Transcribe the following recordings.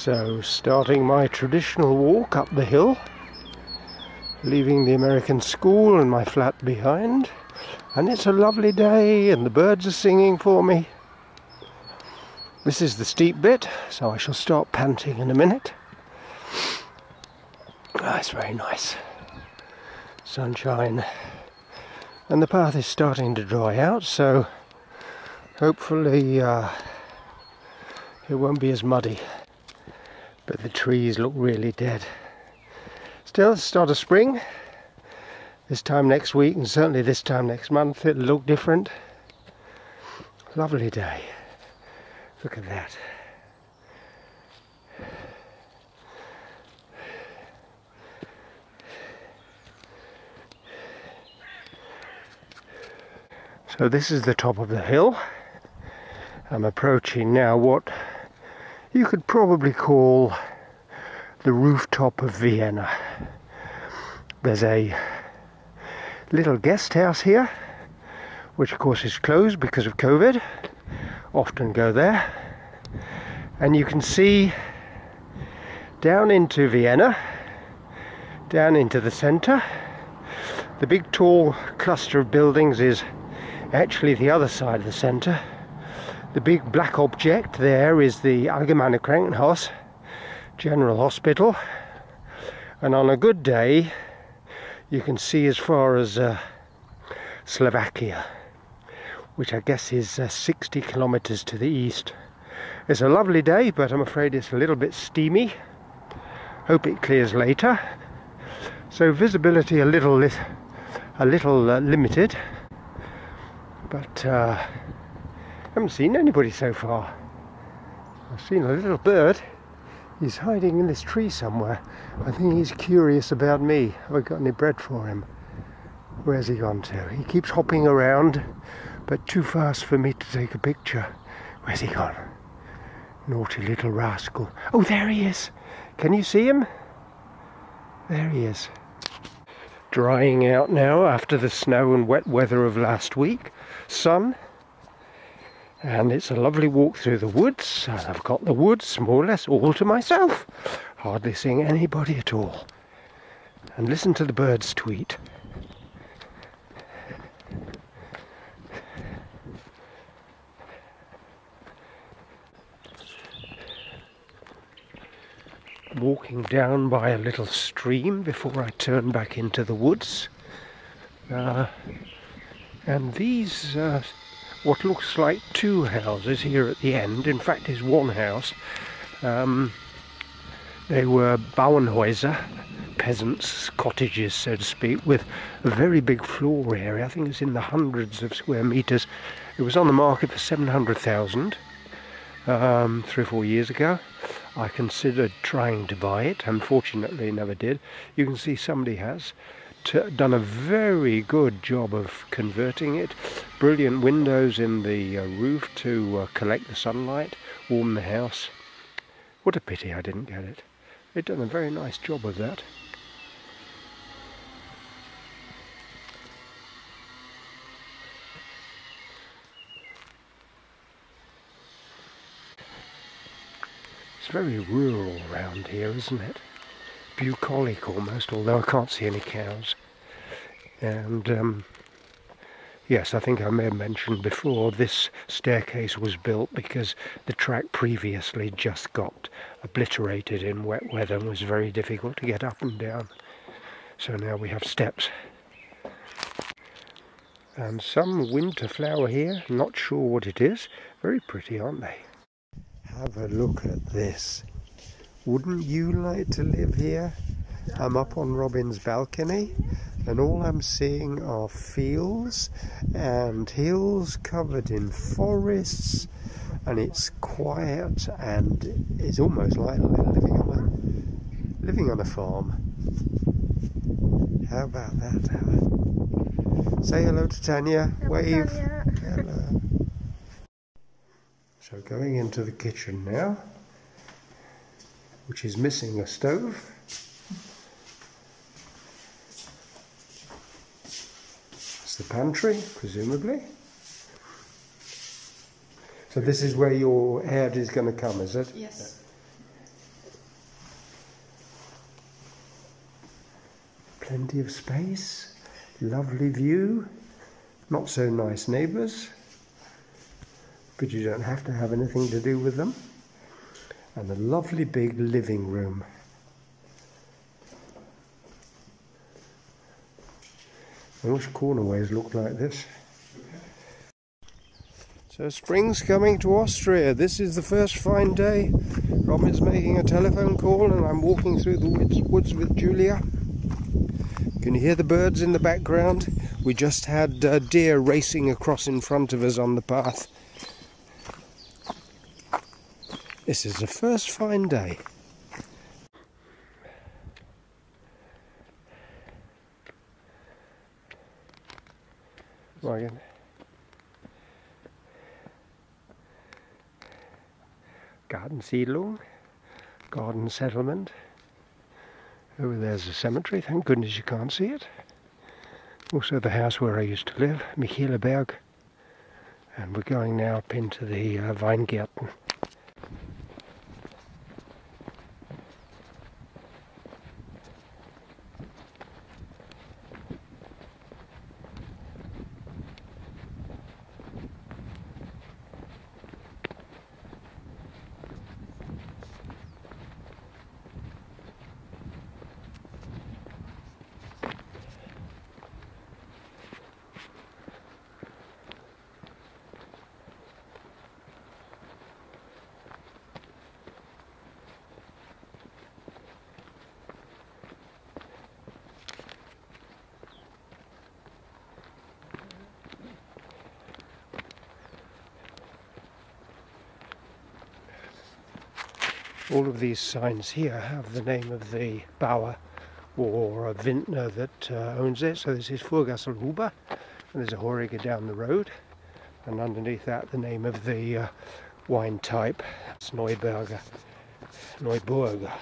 So, starting my traditional walk up the hill, leaving the American school and my flat behind, and it's a lovely day, and the birds are singing for me. This is the steep bit, so I shall start panting in a minute. Ah, it's very nice. Sunshine. And the path is starting to dry out, so hopefully uh, it won't be as muddy. But the trees look really dead. Still, start of spring. This time next week, and certainly this time next month, it'll look different. Lovely day. Look at that. So this is the top of the hill. I'm approaching now what you could probably call the rooftop of Vienna. There's a little guest house here, which of course is closed because of COVID often go there. And you can see down into Vienna, down into the centre. The big tall cluster of buildings is actually the other side of the centre. The big black object there is the Allgemeine Krankenhaus, General Hospital. And on a good day, you can see as far as uh, Slovakia which I guess is uh, 60 kilometers to the east. It's a lovely day, but I'm afraid it's a little bit steamy. Hope it clears later. So visibility a little a little uh, limited, but uh, haven't seen anybody so far. I've seen a little bird. He's hiding in this tree somewhere. I think he's curious about me. Have I got any bread for him? Where's he gone to? He keeps hopping around but too fast for me to take a picture. Where's he gone? Naughty little rascal. Oh, there he is. Can you see him? There he is. Drying out now after the snow and wet weather of last week. Sun. And it's a lovely walk through the woods. And I've got the woods more or less all to myself. Hardly seeing anybody at all. And listen to the birds tweet. walking down by a little stream before I turn back into the woods. Uh, and these, uh, what looks like two houses here at the end, in fact is one house. Um, they were Bauernhäuser, peasants' cottages, so to speak, with a very big floor area. I think it's in the hundreds of square meters. It was on the market for 700,000 um, three or four years ago. I considered trying to buy it, unfortunately never did. You can see somebody has done a very good job of converting it. Brilliant windows in the uh, roof to uh, collect the sunlight, warm the house. What a pity I didn't get it. They've done a very nice job of that. It's very rural around here, isn't it? Bucolic almost, although I can't see any cows. And um, yes, I think I may have mentioned before, this staircase was built because the track previously just got obliterated in wet weather and was very difficult to get up and down. So now we have steps. And some winter flower here, not sure what it is. Very pretty, aren't they? Have a look at this. Wouldn't you like to live here? I'm up on Robin's balcony and all I'm seeing are fields and hills covered in forests and it's quiet and it's almost like living on a living on a farm. How about that, Say hello to Tanya. Hello, Wave. Tanya. Hello. So going into the kitchen now, which is missing a stove. It's the pantry, presumably. So this is where your head is going to come, is it? Yes. Plenty of space, lovely view, not so nice neighbours, but you don't have to have anything to do with them and a lovely big living room. I wish Cornerways looked like this. So spring's coming to Austria. This is the first fine day. Robin's making a telephone call and I'm walking through the woods with Julia. Can you hear the birds in the background? We just had uh, deer racing across in front of us on the path. This is the first fine day. Morgen. Gartensiedlung, garden settlement. Over there's a cemetery, thank goodness you can't see it. Also the house where I used to live, Michaelerberg. And we're going now up into the uh, Weingärten. All of these signs here have the name of the Bauer or a vintner that uh, owns it. So this is Fuhrgassl-Huber, and there's a Heuriger down the road, and underneath that the name of the uh, wine type, it's Neuberger, Neuburger.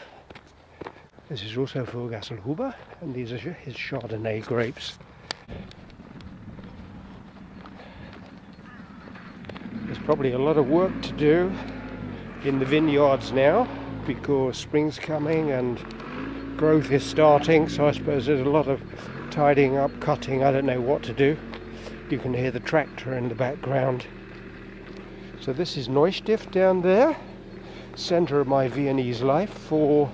This is also Fuhrgassl-Huber, and these are his Chardonnay grapes. There's probably a lot of work to do in the vineyards now because spring's coming and growth is starting so I suppose there's a lot of tidying up, cutting, I don't know what to do. You can hear the tractor in the background. So this is Neustift down there, centre of my Viennese life for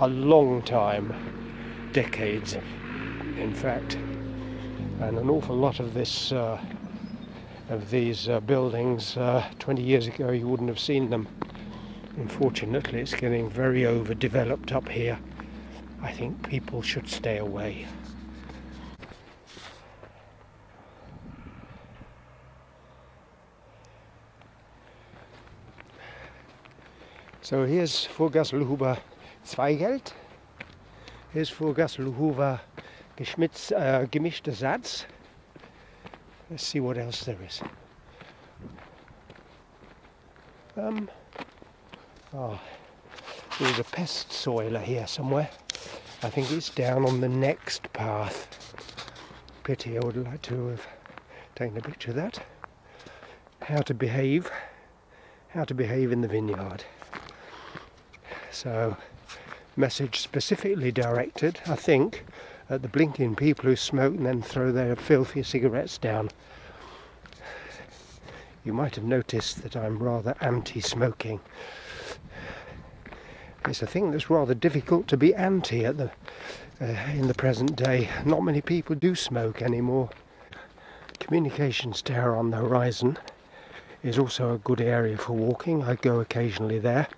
a long time, decades in fact. And an awful lot of this uh, of these uh, buildings uh, 20 years ago you wouldn't have seen them Unfortunately, it's getting very overdeveloped up here. I think people should stay away. So here's Fuhrgassl-Huber Zweigelt. Here's Geschmitz, uh, gemischter Satz. Let's see what else there is. Um, Oh, there's a Pestsäule here somewhere. I think it's down on the next path. Pity I would like to have taken a picture of that. How to behave. How to behave in the vineyard. So, message specifically directed, I think, at the blinking people who smoke and then throw their filthy cigarettes down. You might have noticed that I'm rather anti-smoking. It's a thing that's rather difficult to be anti at the uh, in the present day. Not many people do smoke anymore. Communications tower on the horizon is also a good area for walking. I go occasionally there.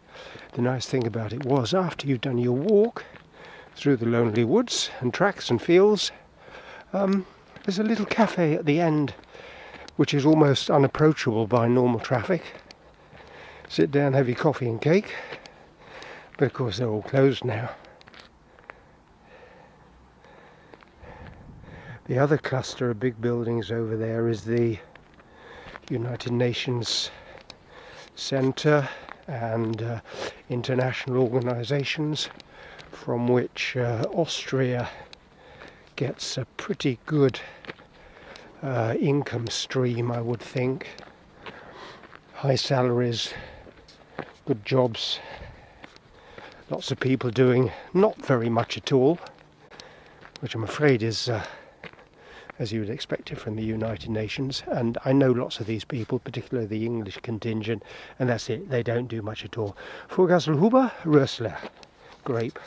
The nice thing about it was after you've done your walk through the lonely woods and tracks and fields, um, there's a little cafe at the end which is almost unapproachable by normal traffic. Sit down, have your coffee and cake, but of course they're all closed now. The other cluster of big buildings over there is the United Nations Centre and uh, international organisations from which uh, Austria gets a pretty good uh, income stream, I would think. High salaries, good jobs, lots of people doing not very much at all. which I'm afraid is, uh, as you would expect it from the United Nations. And I know lots of these people, particularly the English contingent, and that's it, they don't do much at all. Vogelhuber, Rösler, grape.